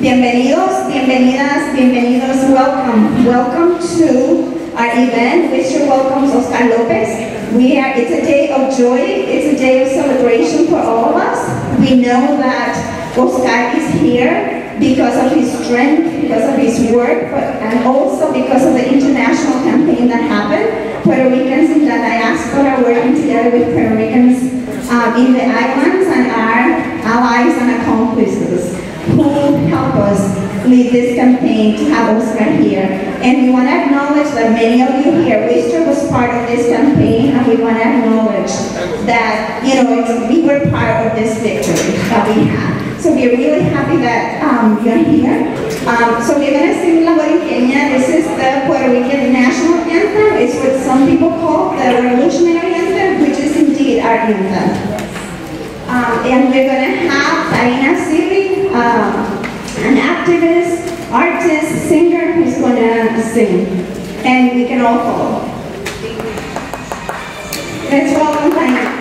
Bienvenidos, bienvenidas, bienvenidos. Welcome, welcome to our event. Mr. welcomes Oscar Lopez. We are. It's a day of joy. It's a day of celebration for all of us. We know that Oscar is here because of his strength, because of his work, but, and also because of the international campaign that happened. Puerto Ricans in the diaspora working together with Puerto Ricans um, in the islands and our allies and accomplices who help us lead this campaign to have Oscar here. And we want to acknowledge that many of you here, Worcester was part of this campaign, and we want to acknowledge that, you know, we were part of this victory that we had. So we're really happy that um, you're here. Um, so we're going to sing La Borinqueña. This is the Puerto Rican national anthem. It's what some people call the revolutionary anthem, which is indeed our anthem. Um, and we're going to have Taina Asili, um, an activist, artist, singer who's going to sing. And we can all follow. Let's welcome Taina.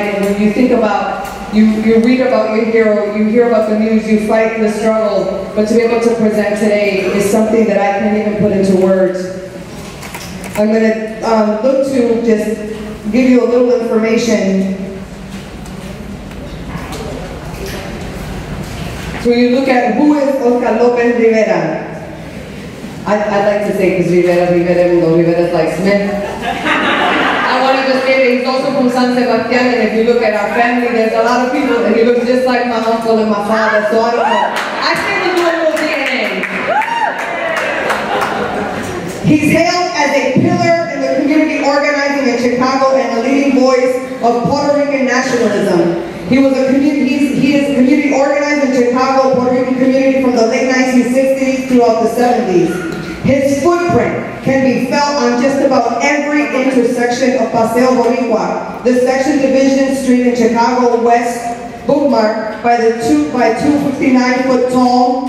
And. When you think about, you, you read about your hero, you hear about the news, you fight the struggle, but to be able to present today is something that I can't even put into words. I'm going to um, look to just give you a little information. So you look at who is Oscar Lopez Rivera. I, I'd like to say because Rivera, Rivera, Rivera like Smith. I want to just say that he's also from San Sebastian, and if you look at our family, there's a lot of people, that he looks just like my uncle and my father, so I don't know. I think little DNA. He's hailed as a pillar in the community organizing in Chicago and a leading voice of Puerto Rican nationalism. He was a community, he is community organized in Chicago, Puerto Rican community from the late 1960s throughout the 70s. His footprint can be felt on just about every intersection of Paseo Boricua, the section Division Street in Chicago West, bookmarked by the two by two 59-foot tall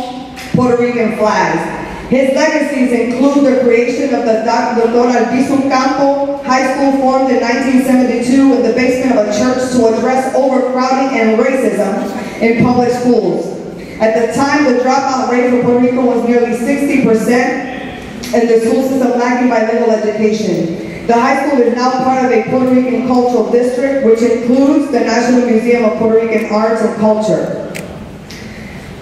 Puerto Rican flags. His legacies include the creation of the Dr. Albizu Campo High School formed in 1972 in the basement of a church to address overcrowding and racism in public schools. At the time, the dropout rate for Puerto Rico was nearly 60%, and the school system lacking bilingual education. The high school is now part of a Puerto Rican cultural district, which includes the National Museum of Puerto Rican Arts and Culture.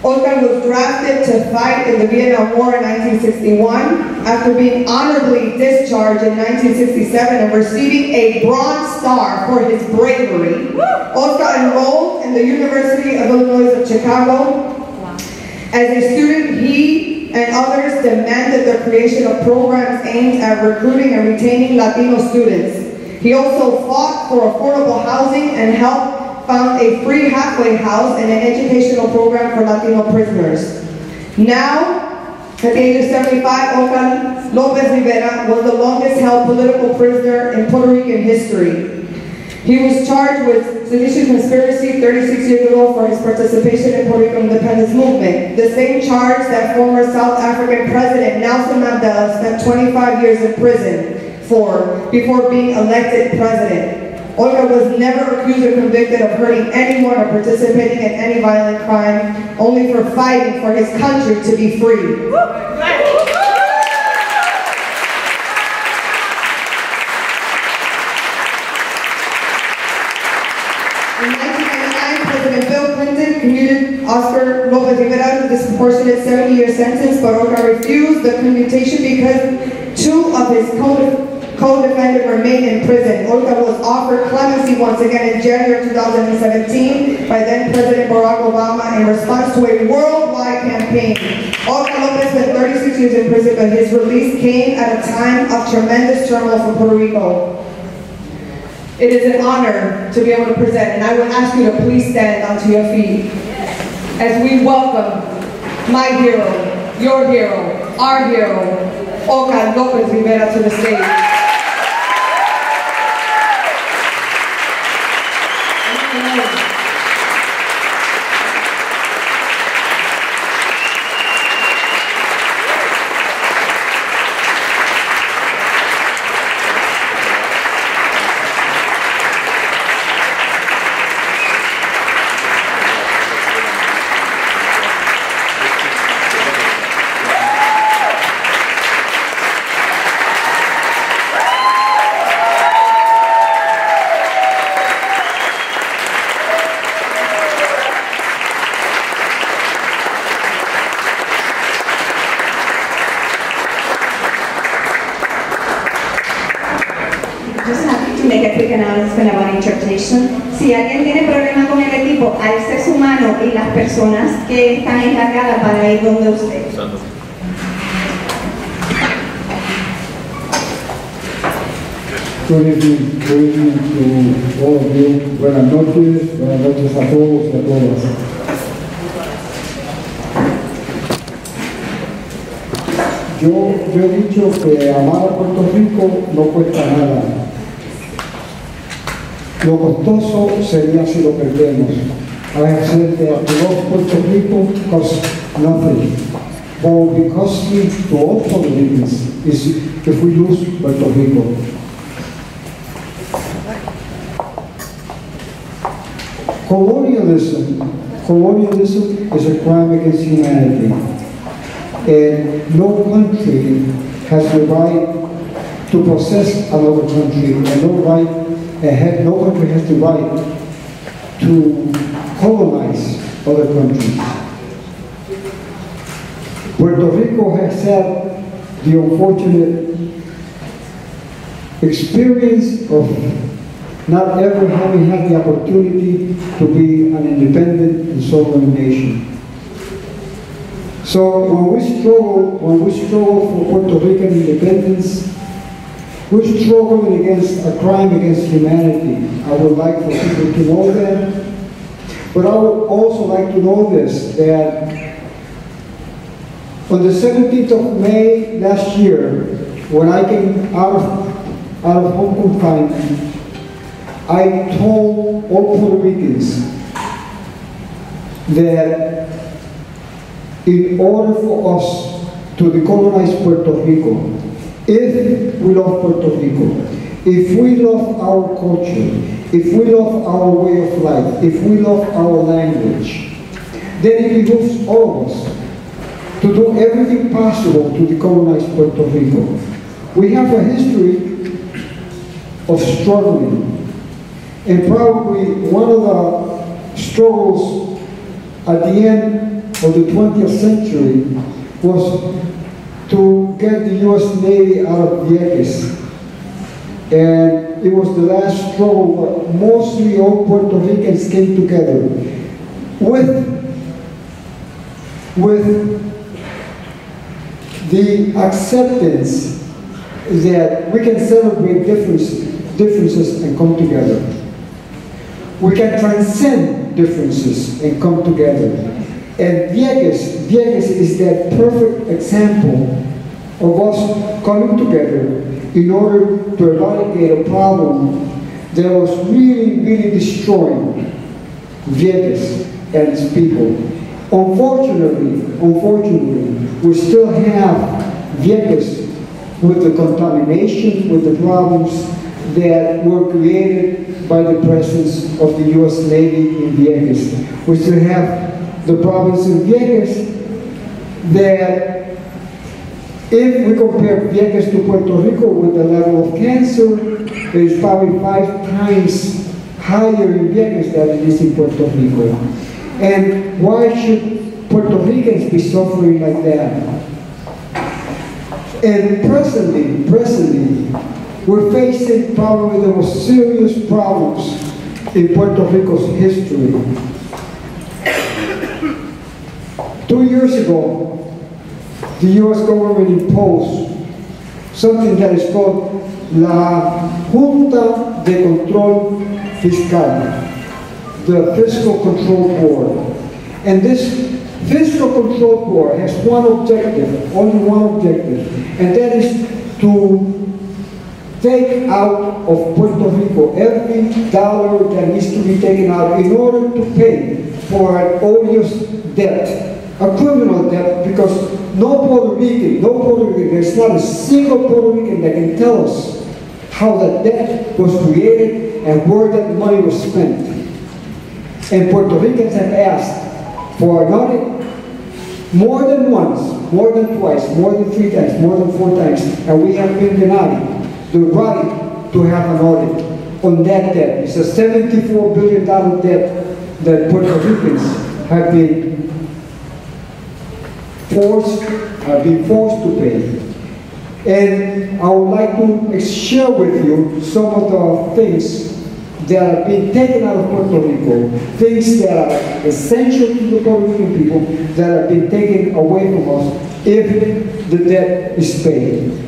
Oscar was drafted to fight in the Vietnam War in 1961 after being honorably discharged in 1967 and receiving a Bronze Star for his bravery. Oscar enrolled in the University of Illinois of Chicago. As a student, he and others demanded the creation of programs aimed at recruiting and retaining Latino students. He also fought for affordable housing and helped found a free halfway house and an educational program for Latino prisoners. Now, at the age of 75, Oscar Lopez Rivera was the longest held political prisoner in Puerto Rican history. He was charged with seditious conspiracy 36 years ago for his participation in Puerto Rico independence movement. The same charge that former South African President Nelson Mandela spent 25 years in prison for before being elected president. Olga was never accused or convicted of hurting anyone or participating in any violent crime, only for fighting for his country to be free. Oscar Lopez Rivera a disproportionate 70-year sentence, Olga refused the commutation because two of his co-defendants remained in prison. Olga was offered clemency once again in January 2017 by then President Barack Obama in response to a worldwide campaign. Olga Lopez spent 36 years in prison, but his release came at a time of tremendous turmoil for Puerto Rico. It is an honor to be able to present, and I will ask you to please stand onto your feet as we welcome my hero, your hero, our hero, Oscar Lopez Rivera to the stage. Si alguien tiene problema con el equipo, hay ser humano y las personas que están encargadas para ir donde usted. Buenas noches, buenas noches a todos y a todas. Yo, yo he dicho que amar a Puerto Rico no cuesta nada lo costoso sería si lo perdemos. I said that the costs nothing. to all Puerto is if we lose Puerto Rico. Colonialism, colonialism is a crime against humanity. And no country has the right to possess another country, and no right, eh, and no country has the right to colonize other countries. Puerto Rico has had the unfortunate experience of not ever having had the opportunity to be an independent and sovereign nation. So when we struggle, when we struggle for Puerto Rican independence, we're struggling against a crime against humanity. I would like for people to know that. But I would also like to know this, that on the 17th of May last year, when I came out of, out of home confinement, I told all Puerto Ricans that in order for us to decolonize Puerto Rico, if we love Puerto Rico, if we love our culture, if we love our way of life, if we love our language, then it behooves all of us to do everything possible to decolonize Puerto Rico. We have a history of struggling and probably one of the struggles at the end of the 20th century was to get the U.S. Navy out of Vieques. And it was the last struggle, but mostly all Puerto Ricans came together with, with the acceptance that we can celebrate difference, differences and come together we can transcend differences and come together. And Vieques, Vieques is that perfect example of us coming together in order to eradicate a problem that was really, really destroying Vieques and its people. Unfortunately, unfortunately, we still have Vieques with the contamination, with the problems that were created by the presence of the U.S. Navy in Vieques. We still have the province of Vieques that if we compare Vieques to Puerto Rico with the level of cancer, it is probably five times higher in Vieques than it is in Puerto Rico. And why should Puerto Ricans be suffering like that? And presently, presently, we're facing probably the most serious problems in Puerto Rico's history. Two years ago, the U.S. government imposed something that is called La Junta de Control Fiscal, the Fiscal Control Board. And this Fiscal Control Board has one objective, only one objective, and that is to take out of Puerto Rico every dollar that needs to be taken out in order to pay for an odious debt, a criminal debt, because no Puerto Rican, no Puerto Rican, there's not a single Puerto Rican that can tell us how that debt was created and where that money was spent. And Puerto Ricans have asked for an audit more than once, more than twice, more than three times, more than four times, and we have been denied the right to have an audit on that debt. It's a $74 billion debt that Puerto Ricans have been forced, have been forced to pay. And I would like to share with you some of the things that have been taken out of Puerto Rico, things that are essential to the Puerto Rican people that have been taken away from us if the debt is paid.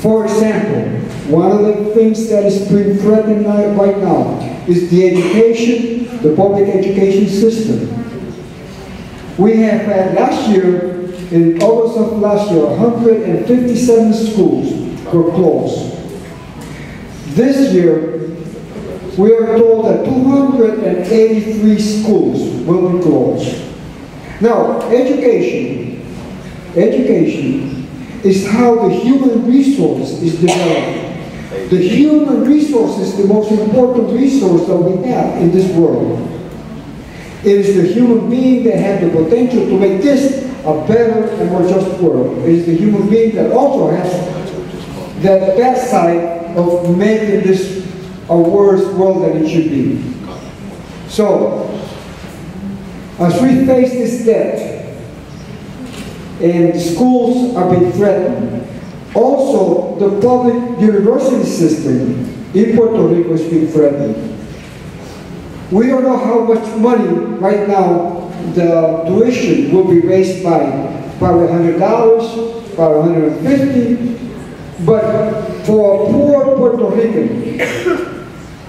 For example, one of the things that is being threatened right now is the education, the public education system. We have had last year, in August of last year, 157 schools were closed. This year, we are told that 283 schools will be closed. Now, education education is how the human resource is developed. The human resource is the most important resource that we have in this world. It is the human being that has the potential to make this a better and more just world. It is the human being that also has that bad side of making this a worse world than it should be. So, as we face this debt, and schools are being threatened, also the public university system in Puerto Rico is being threatened. We don't know how much money right now the tuition will be raised by probably $100, probably 150 but for a poor Puerto Rican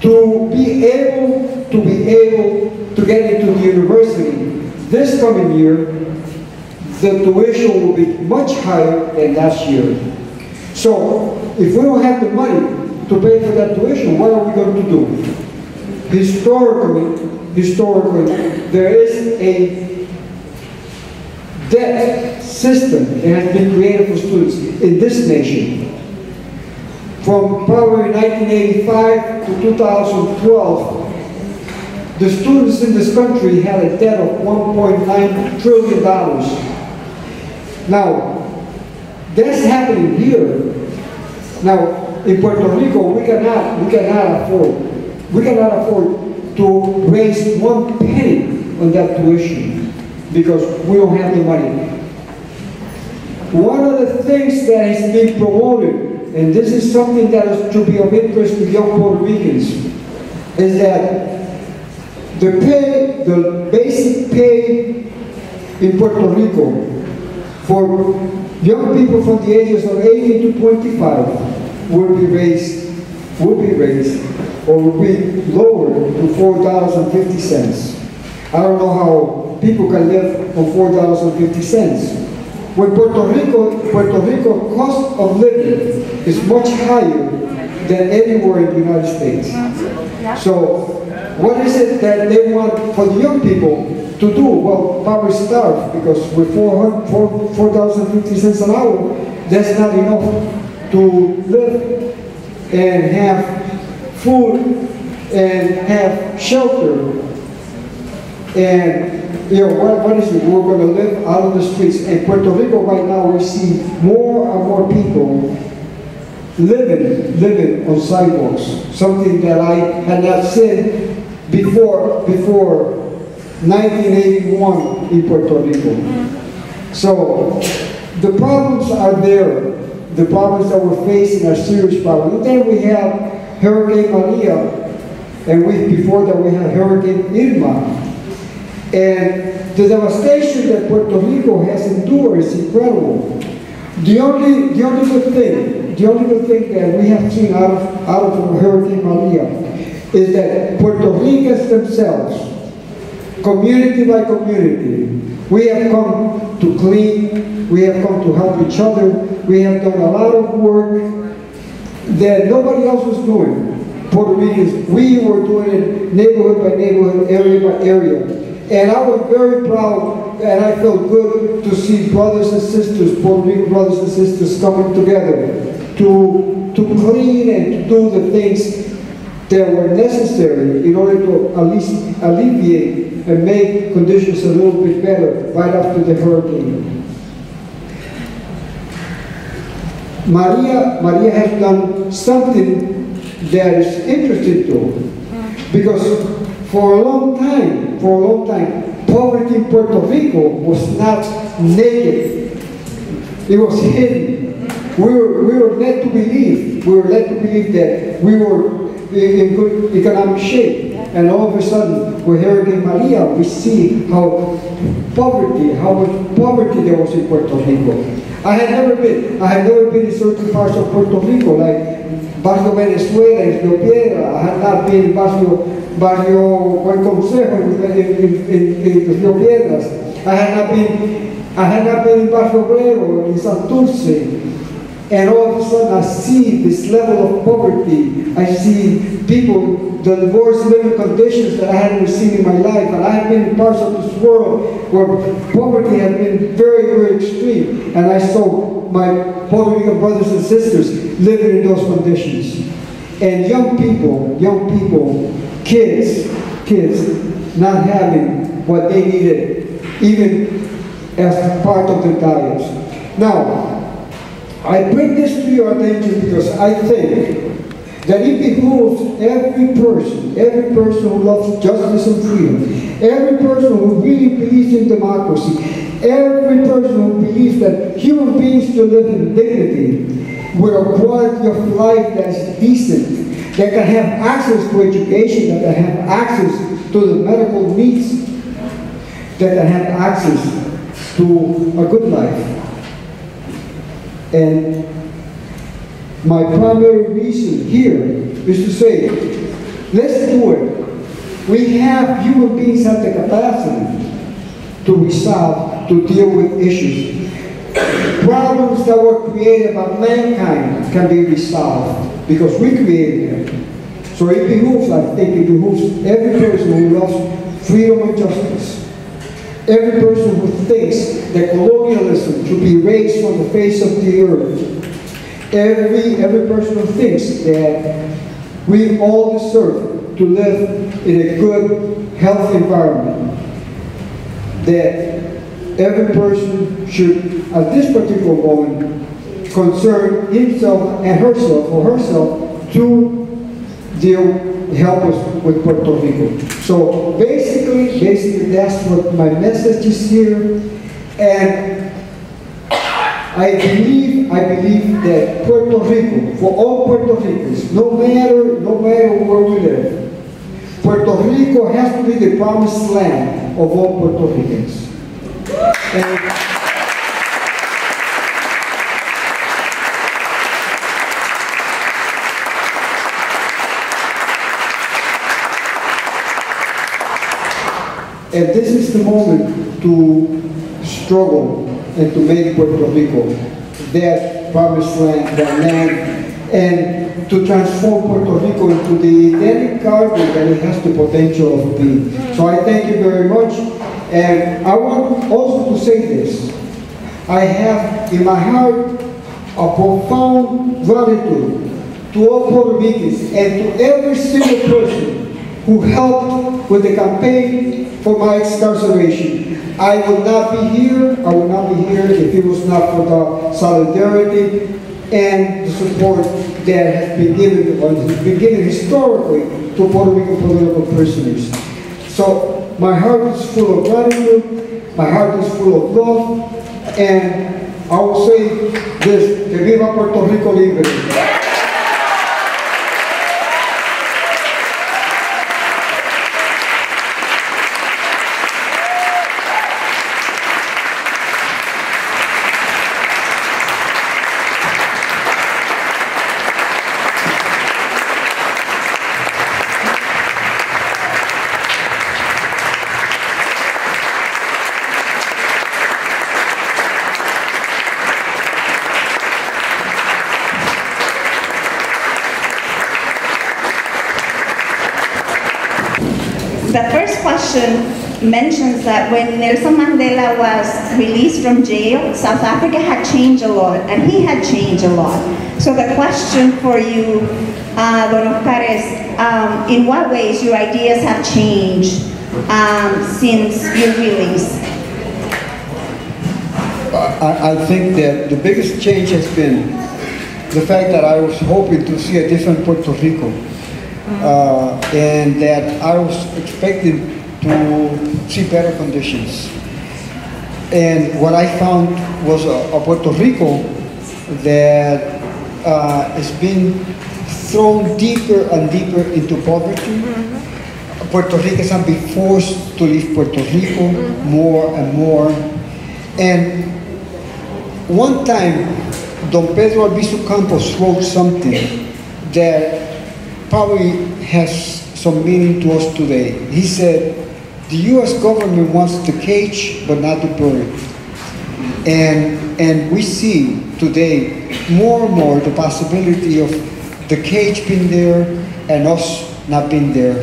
to be able to be able to get into the university this coming year, the tuition will be much higher than last year. So if we don't have the money to pay for that tuition, what are we going to do? Historically, historically, there is a debt system that has been created for students in this nation. From probably 1985 to 2012, the students in this country had a debt of $1.9 trillion. Now, that's happening here. Now, in Puerto Rico, we cannot, we cannot afford, we cannot afford to raise one penny on that tuition because we don't have the money. One of the things that has been promoted, and this is something that is to be of interest to young Puerto Ricans, is that the pay, the basic pay in Puerto Rico for young people from the ages of 18 to 25 will be raised, will be raised, or will be lowered to $4.50. I don't know how people can live on $4.50. When Puerto Rico, Puerto Rico cost of living is much higher than anywhere in the United States. So what is it that they want for the young people to do? Well, probably starve because with 4,050 cents an hour, that's not enough to live and have food and have shelter. And, you know, what, what is it? We're going to live out of the streets. In Puerto Rico right now, we see more and more people living, living on sidewalks. Something that I had not seen before, before 1981 in Puerto Rico. So, the problems are there. The problems that we're facing are serious problems. And then we have Hurricane Maria, and we, before that we had Hurricane Irma. And the devastation that Puerto Rico has endured is incredible. The only, the only good thing, the only good thing that we have seen out of, out of Hurricane Maria is that Puerto Ricans themselves, community by community, we have come to clean, we have come to help each other, we have done a lot of work that nobody else was doing. Puerto Ricans, we were doing it neighborhood by neighborhood, area by area. And I was very proud and I felt good to see brothers and sisters, Puerto Rican brothers and sisters coming together to, to clean and to do the things that were necessary in order to at least alleviate and make conditions a little bit better right after the hurricane. Maria, Maria has done something that is interesting to her because for a long time, for a long time, poverty in Puerto Rico was not naked. It was hidden. We were, we were led to believe, we were led to believe that we were in good economic shape. And all of a sudden, with Hurricane Maria, we see how poverty, how much poverty there was in Puerto Rico. I had never been, I had never been in certain parts of Puerto Rico, like Barrio Venezuela, Rio Piedra. I had not been in Barrio, Barrio Buen Consejo in, in, in, in Rio Piedras. I had not been, I had not been in Barrio Obrero, in Santurce. And all of a sudden I see this level of poverty. I see people, the worst living conditions that I hadn't seen in my life. And I have been in parts of this world where poverty has been very, very extreme. And I saw my Puerto Rican brothers and sisters living in those conditions. And young people, young people, kids, kids, not having what they needed, even as part of their diets. Now, I bring this to your attention because I think that it behooves every person, every person who loves justice and freedom, every person who really believes in democracy, every person who believes that human beings should live in dignity, with a quality of life that's decent, that can have access to education, that can have access to the medical needs, that can have access to a good life. And my primary reason here is to say, let's do it. We have human beings have the capacity to resolve, to deal with issues. Problems that were created by mankind can be resolved because we created them. So it behooves, I think, it behooves every person who loves freedom and justice Every person who thinks that colonialism should be erased from the face of the earth. Every, every person who thinks that we all deserve to live in a good, healthy environment. That every person should, at this particular moment, concern himself and herself or herself to deal help us with Puerto Rico. So basically, basically that's what my message is here. And I believe, I believe that Puerto Rico, for all Puerto Ricans, no matter, no matter where we live, Puerto Rico has to be the promised land of all Puerto Ricans. And, And this is the moment to struggle and to make Puerto Rico that promised land, that land, and to transform Puerto Rico into the idyllic garden that it has the potential of being. So I thank you very much. And I want also to say this. I have in my heart a profound gratitude to all Puerto Ricans and to every single person who helped with the campaign for my incarceration. I would not be here, I would not be here if it was not for the solidarity and the support that has been given, has been given historically to Puerto Rican political prisoners. So my heart is full of gratitude, my heart is full of love, and I will say this, que viva Puerto Rico libre. The first question mentions that when Nelson Mandela was released from jail, South Africa had changed a lot, and he had changed a lot. So the question for you, uh, Don Oscar, is um, in what ways your ideas have changed um, since your release? I, I think that the biggest change has been the fact that I was hoping to see a different Puerto Rico. Uh, and that I was expecting to see better conditions. And what I found was uh, a, a Puerto Rico that uh, has been thrown deeper and deeper into poverty. Mm-hmm. Puerto Ricans have been forced to leave Puerto Rico mm-hmm. more and more. And one time, Don Pedro Albizu Campos wrote something that probably has some meaning to us today. He said, the U.S. government wants to cage but not to bird. And, and we see today more and more the possibility of the cage being there and us not being there.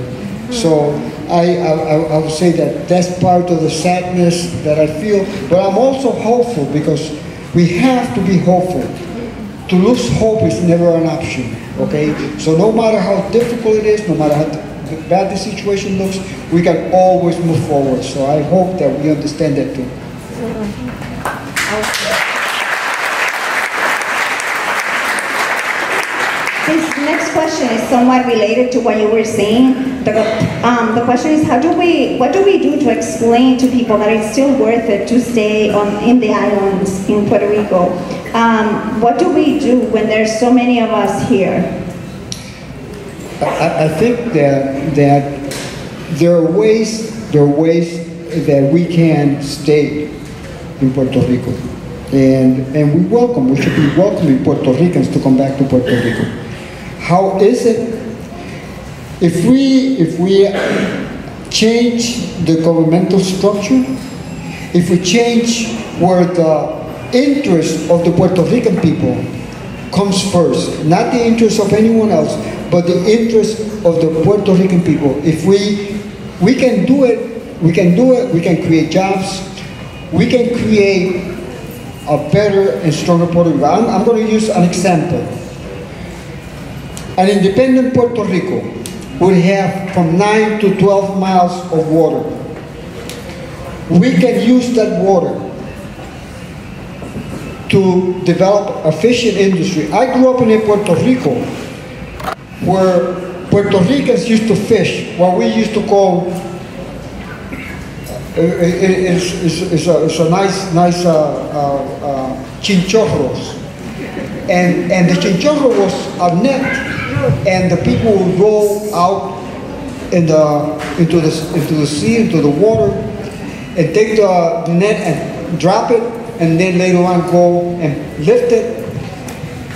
So I, I, I- I would say that that's part of the sadness that I feel, but I'm also hopeful because we have to be hopeful. To lose hope is never an option, okay? So no matter how difficult it is, no matter how bad the situation looks, we can always move forward. So I hope that we understand that too. This next question is somewhat related to what you were saying. The, um, the question is, how do we, what do we do to explain to people that it's still worth it to stay on, in the islands in Puerto Rico? Um, what do we do when there's so many of us here? I, I think that, that there are ways, there are ways that we can stay in Puerto Rico. And, and we welcome, we should be welcoming Puerto Ricans to come back to Puerto Rico. How is it? If we, if we change the governmental structure, if we change where the interest of the Puerto Rican people comes first, not the interest of anyone else, but the interest of the Puerto Rican people. If we, we can do it, we can do it, we can create jobs, we can create a better and stronger Puerto Rico. I'm, I'm going to use an example. An independent Puerto Rico would have from 9 to 12 miles of water. We can use that water to develop a fishing industry. I grew up in Puerto Rico where Puerto Ricans used to fish what we used to call uh, it- it- it's, a, a nice, nice uh, uh, uh, chinchorros. And, and the chinchorro was a net, and the people would roll out in the, into, the, into the sea, into the water, and take the, the net and drop it, and then later on go and lift it.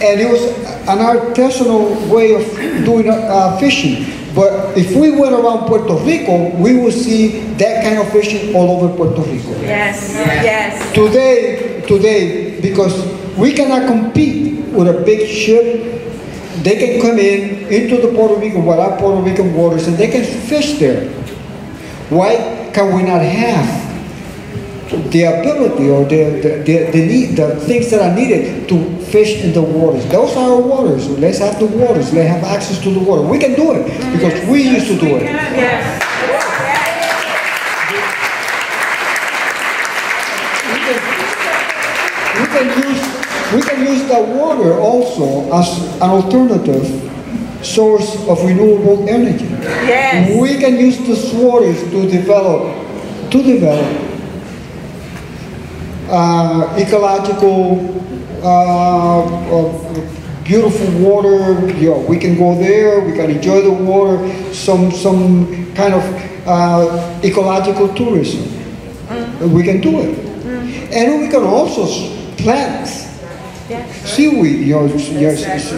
And it was an artisanal way of doing uh, fishing. But if we went around Puerto Rico, we would see that kind of fishing all over Puerto Rico. Yes, yes. Today, today, because we cannot compete with a big ship, they can come in into the Puerto Rican, what are Puerto Rican waters, and they can fish there. Why can we not have the ability or the, the, the, the need, the things that are needed to fish in the waters? Those are our waters. Let's have the waters. Let's have access to the water. We can do it because we used to do it. Yes. We can use, we can use the water also as an alternative source of renewable energy. Yes. We can use the waters to develop, to develop uh, ecological, uh, uh, beautiful water. You know, we can go there. We can enjoy the water. Some some kind of uh, ecological tourism. We can do it, and we can also plant seaweed, you know,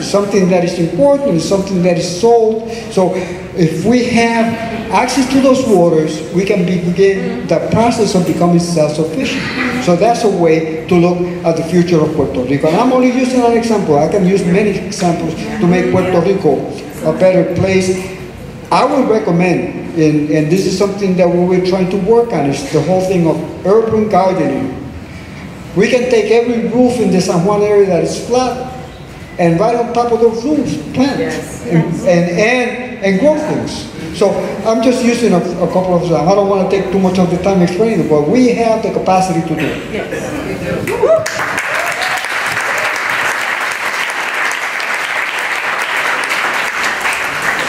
something that is important, something that is sold. So if we have access to those waters, we can begin the process of becoming self-sufficient. So that's a way to look at the future of Puerto Rico. And I'm only using an example. I can use many examples to make Puerto Rico a better place. I would recommend, and, and this is something that we were trying to work on, is the whole thing of urban gardening. We can take every roof in the San Juan area that is flat and right on top of those roofs, plant and, and, and, and grow things. So I'm just using a, a couple of them. I don't want to take too much of the time explaining it, but we have the capacity to do it.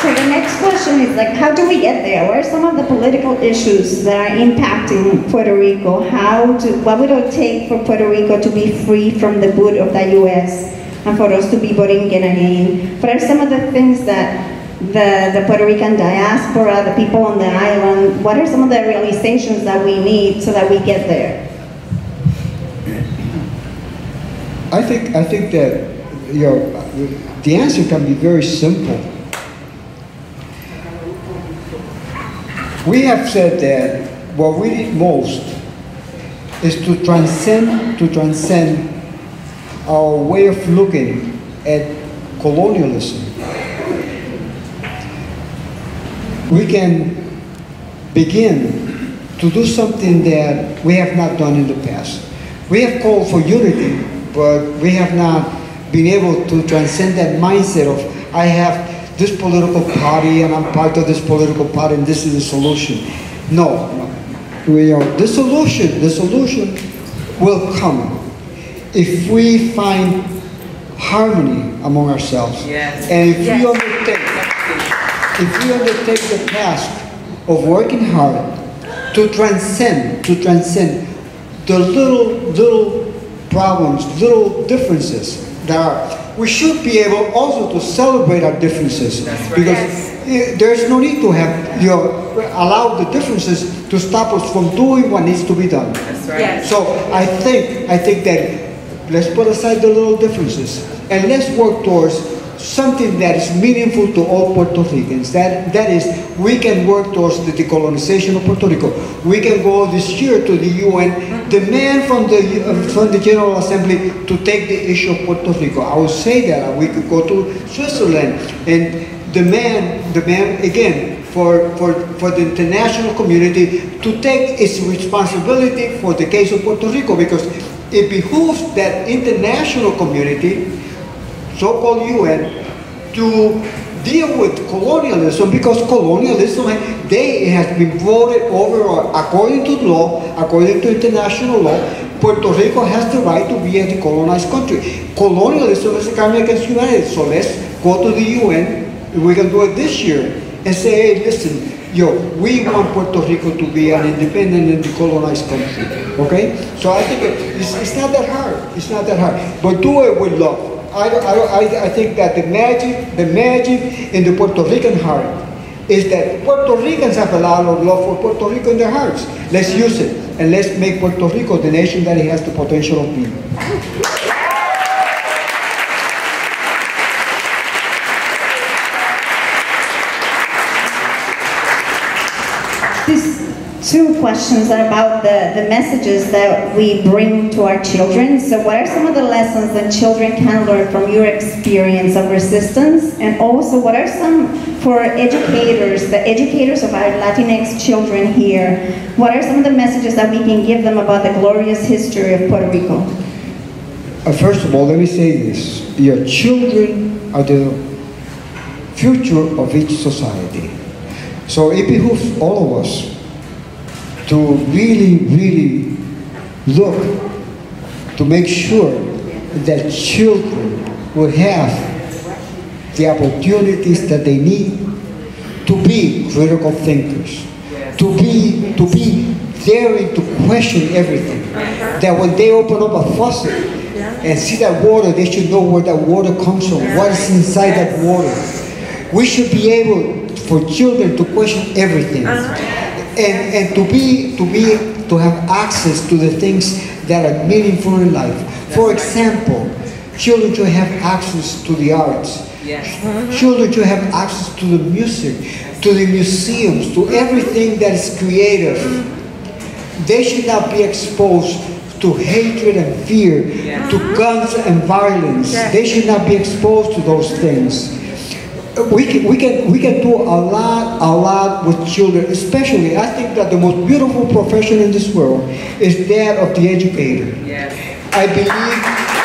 So the next question is like, how do we get there? What are some of the political issues that are impacting Puerto Rico? How to, what would it take for Puerto Rico to be free from the boot of the U.S. and for us to be Borinquen again? What are some of the things that the, the Puerto Rican diaspora, the people on the island, what are some of the realizations that we need so that we get there? I think, I think that, you know, the answer can be very simple. We have said that what we need most is to transcend, to transcend our way of looking at colonialism. We can begin to do something that we have not done in the past. We have called for unity, but we have not been able to transcend that mindset of I have this political party and I'm part of this political party and this is the solution. No, no. We are, the solution, the solution will come if we find harmony among ourselves. Yes. And if Yes. we undertake, if we undertake the task of working hard to transcend, to transcend the little, little problems, little differences that are, we should be able also to celebrate our differences. That's right. Because Yes. there's no need to have, you know, allow the differences to stop us from doing what needs to be done. That's right. Yes. So I think, I think that let's put aside the little differences and let's work towards something that is meaningful to all Puerto Ricans. That, that is, we can work towards the decolonization of Puerto Rico. We can go this year to the UN, demand from the, uh, from the General Assembly to take the issue of Puerto Rico. I would say that we could go to Switzerland and demand, demand again, for, for, for the international community to take its responsibility for the case of Puerto Rico because it behooves that international community, so-called UN, to deal with colonialism because colonialism, they has been voted over according to law, according to international law, Puerto Rico has the right to be a decolonized country. Colonialism is a crime against humanity, so let's go to the UN, we can do it this year, and say, hey, listen, yo, we want Puerto Rico to be an independent and decolonized country, okay? So I think it's, it's not that hard, it's not that hard, but do it with love. I, I, I, think that the magic, the magic in the Puerto Rican heart is that Puerto Ricans have a lot of love for Puerto Rico in their hearts. Let's use it, and let's make Puerto Rico the nation that it has the potential of being. These two questions about the, the messages that we bring to our children. So what are some of the lessons that children can learn from your experience of resistance? And also what are some, for educators, the educators of our Latinx children here, what are some of the messages that we can give them about the glorious history of Puerto Rico? Uh, first of all, let me say this. Your children are the future of each society. So it behooves all of us to really, really look to make sure that children will have the opportunities that they need to be critical thinkers, to be to be daring to question everything. That when they open up a faucet and see that water, they should know where that water comes from, what is inside that water. We should be able for children to question everything. And, and to be to be to have access to the things that are meaningful in life. For example, children should have access to the arts. Yes. Children should have access to the music, to the museums, to everything that is creative. They should not be exposed to hatred and fear, to guns and violence. Yes. They should not be exposed to those things. We can, we, can, we can do a lot, a lot with children, especially, I think that the most beautiful profession in this world is that of the educator. Yes. I believe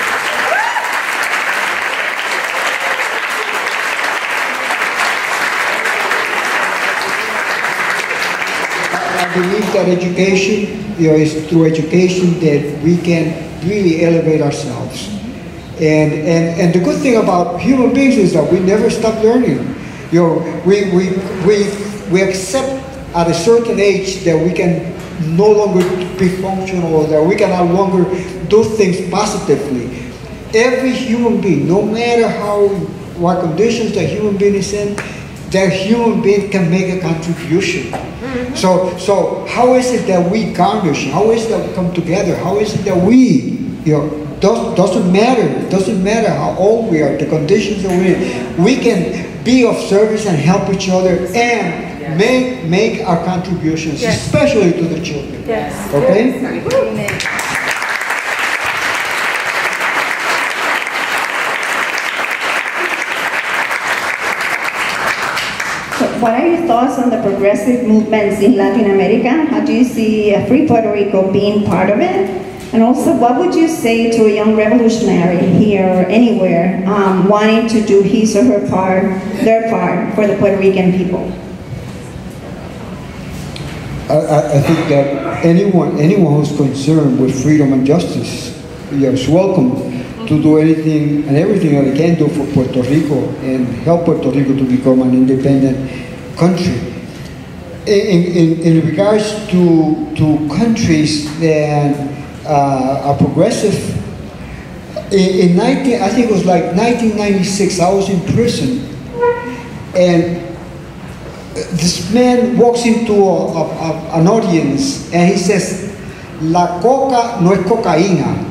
I believe that education, you know, is through education that we can really elevate ourselves. And, and, and the good thing about human beings is that we never stop learning. You know, we, we, we, we accept at a certain age that we can no longer be functional or that we can no longer do things positively. Every human being, no matter how, what conditions the human being is in, that human being can make a contribution. Mm-hmm. So, so how is it that we garnish? How is it that we come together? How is it that we, you know, does, doesn't matter. It doesn't matter how old we are, the conditions that we're in. We can be of service and help each other and make, make our contributions, Yes. especially to the children. Yes. Okay? Amen. What are your thoughts on the progressive movements in Latin America? How do you see uh, Free Puerto Rico being part of it? And also, what would you say to a young revolutionary here or anywhere um, wanting to do his or her part, their part for the Puerto Rican people? I, I, think that anyone, anyone who's concerned with freedom and justice is welcome to do anything and everything that they can do for Puerto Rico and help Puerto Rico to become an independent country. In, in, in regards to, to countries that uh, are progressive, in, in 19, I think it was like 1996, I was in prison and this man walks into a, a- a- an audience and he says, La coca no es cocaína.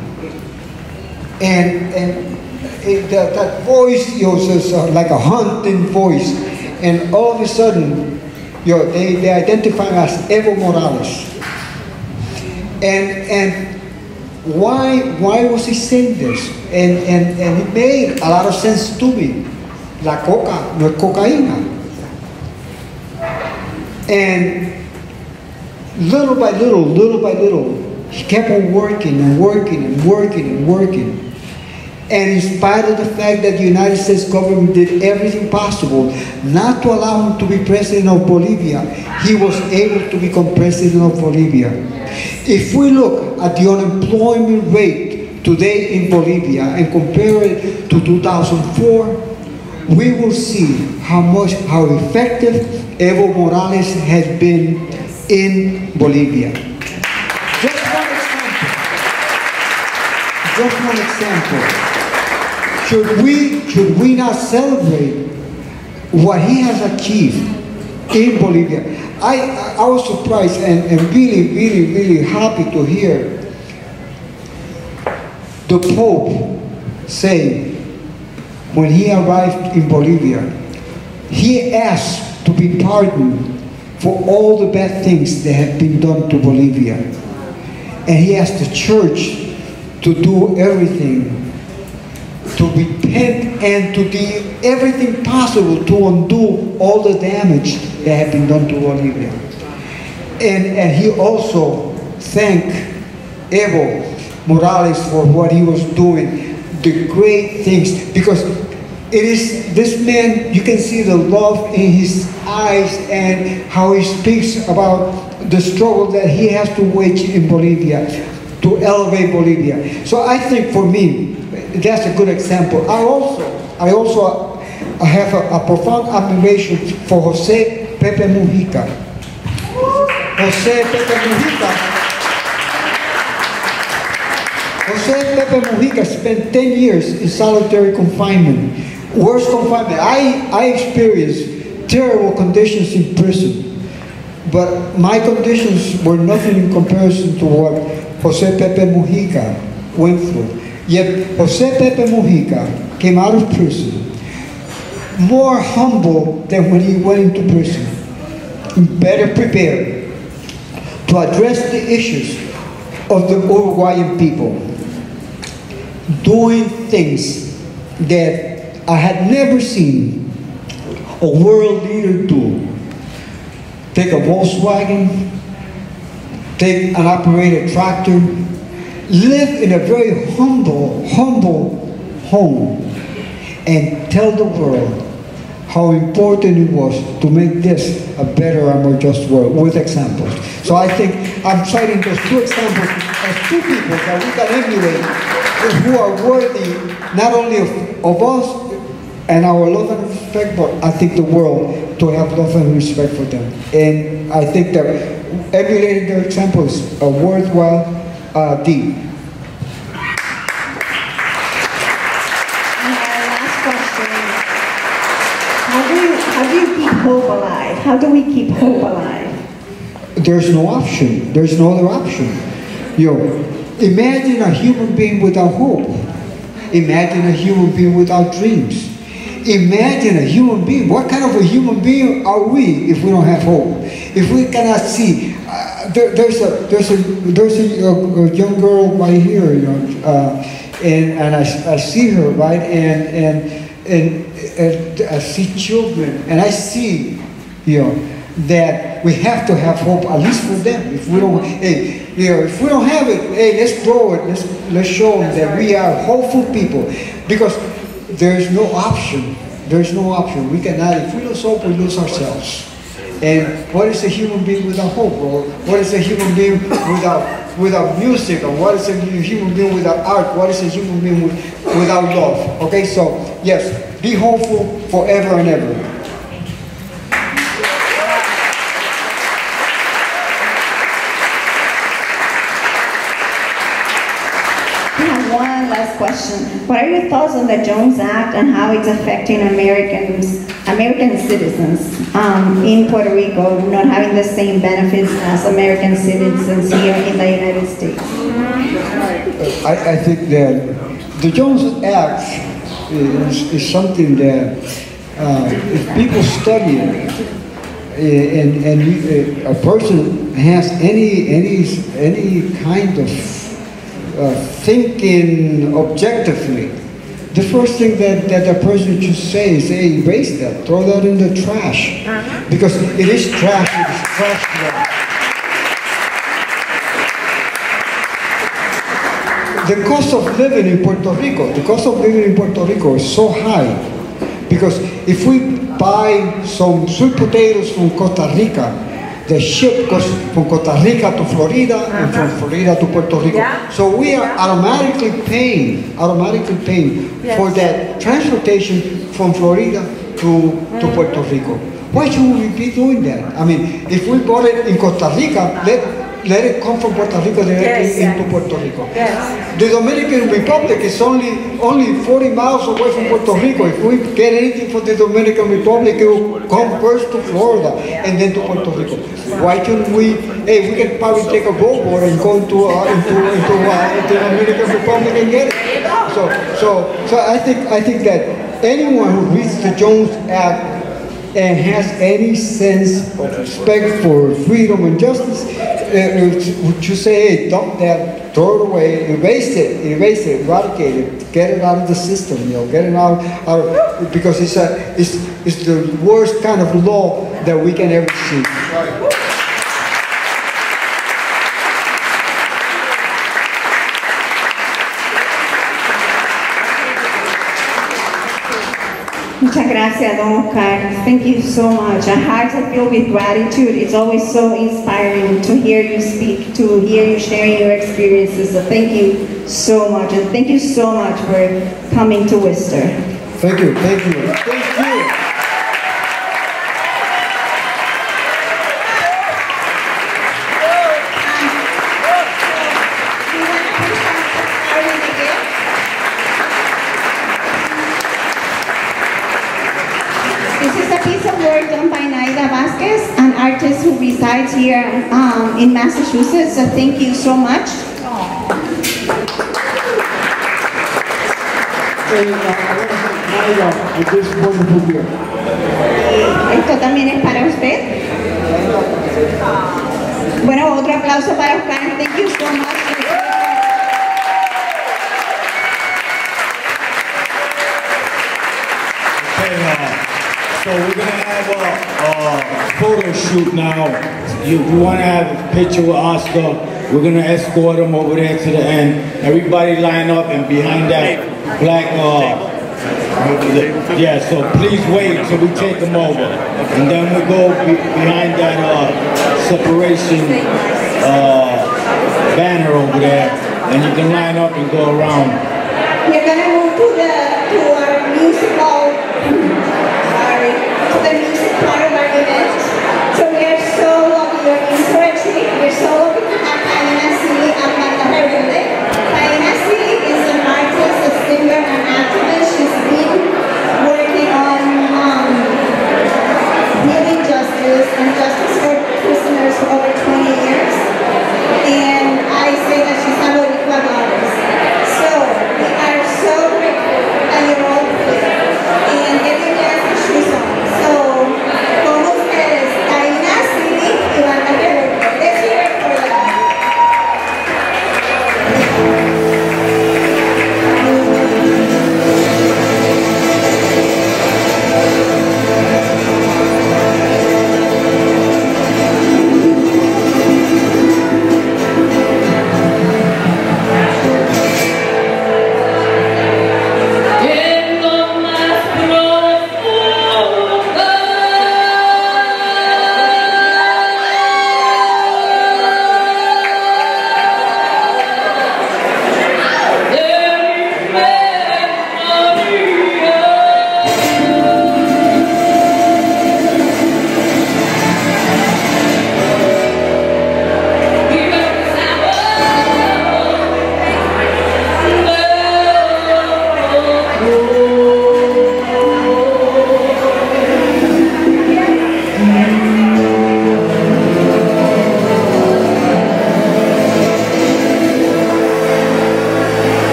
And, and it, that, that voice you know, is uh, like a haunting voice. And all of a sudden, you know, they, they identify as Evo Morales. And, and why, why was he saying this? And, and, and it made a lot of sense to me. La coca no es cocaína. And little by little, little by little, he kept on working and working and working and working. And in spite of the fact that the United States government did everything possible not to allow him to be president of Bolivia, he was able to become president of Bolivia. If we look at the unemployment rate today in Bolivia and compare it to 2004, we will see how much, how effective Evo Morales has been in Bolivia. Just one example. Just one example. Should we, should we not celebrate what he has achieved in Bolivia? I, I was surprised and, and really, really, really happy to hear the Pope say when he arrived in Bolivia, he asked to be pardoned for all the bad things that have been done to Bolivia. And he asked the church to do everything to repent and to do everything possible to undo all the damage that had been done to Bolivia. And, and he also thanked Evo Morales for what he was doing, the great things, because it is this man, you can see the love in his eyes and how he speaks about the struggle that he has to wage in Bolivia to elevate Bolivia. So I think for me, that's a good example. I also, I also I have a, a profound admiration for Jose Pepe Mujica. Jose Pepe Mujica. Jose Pepe Mujica spent 10 years in solitary confinement. Worst confinement. I, I experienced terrible conditions in prison. But my conditions were nothing in comparison to what Jose Pepe Mujica went through. Yet Jose Pepe Mujica came out of prison more humble than when he went into prison, better prepared to address the issues of the Uruguayan people, doing things that I had never seen a world leader do. Take a Volkswagen, take an operated tractor, live in a very humble, humble home, and tell the world how important it was to make this a better and more just world with examples. So I think I'm citing those two examples as two people that we can emulate who are worthy not only of, of us and our love and respect, but I think the world to have love and respect for them. And I think that emulating their examples is a worthwhile uh, deed. And our last question. How do you, how do you keep hope alive? How do we keep hope alive? There's no option. There's no other option. You know, imagine a human being without hope. Imagine a human being without dreams. imagine a human being. What kind of a human being are we if we don't have hope? If we cannot see, uh, there, there's a there's a there's a, a, a young girl right here, you know, uh, and and I, I see her right, and and and, and I see children, and I see, you know, that we have to have hope at least for them. If we don't, hey, you know, if we don't have it, hey, let's grow it. Let's let's show them that we are hopeful people, because there's no option. There's no option. We cannot. If we lose hope, we lose ourselves. And what is a human being without hope? Or what is a human being without without music? Or what is a human being without art? What is a human being with, without love? Okay, so yes, be hopeful forever and ever. We have one last question. What are your thoughts on the Jones Act and how it's affecting Americans, American citizens um, in Puerto Rico not having the same benefits as American citizens here in the United States? I, I think that the Jones Act is, is something that uh, if people study it, eh, and, and eh, a person has any, any, any kind of uh, thinking objectively, the first thing that, that a person should say is, hey, erase that, throw that in the trash. Because it is trash, it is trash. law. The cost of living in Puerto Rico, the cost of living in Puerto Rico is so high because if we buy some sweet potatoes from Costa Rica, the ship goes from Costa Rica to Florida and from uh-huh. Florida to Puerto Rico. Yeah. So we are automatically paying, automatically paying for that transportation from Florida to, to mm-hmm. Puerto Rico. Why should we be doing that? I mean, if we bought it in Costa Rica, let, let it come from Puerto Rico directly Yes. into Puerto Rico. Yes. The Dominican Republic is only only 40 miles away from Puerto Rico. If we get anything from the Dominican Republic, it will come first to Florida and then to Puerto Rico. Why can't we? Hey, we can probably take a rowboat and go into uh, into into, uh, the Dominican Republic and get it. So so so I think I think that anyone who reads the Jones Act and has any sense of respect for freedom and justice, uh, would you say, hey, dump that, throw it away, erase it, erase it, eradicate it, get it out of the system, you know, get it out, out of, because it's a, it's, it's the worst kind of law that we can ever see. Muchas gracias, Don Oscar. Thank you so much. Our hearts are filled with gratitude. It's always so inspiring to hear you speak, to hear you sharing your experiences. So thank you so much. And thank you so much for coming to Worcester. Thank you, thank you, thank you. In Massachusetts. So thank you so much. To. Esto también es para usted. Bueno, otro aplauso para Oscar. Thank you so much. Uh, so we're gonna have a, a photo shoot now. You, you wanna have a picture with Oscar? We're gonna escort him over there to the end. Everybody line up and behind that black, uh, yeah, so please wait till we take him over. And then we go be, behind that, uh, separation, uh, banner over there. And you can line up and go around. We're gonna move to the to our musical sorry to the music part of our event. So we healing justice and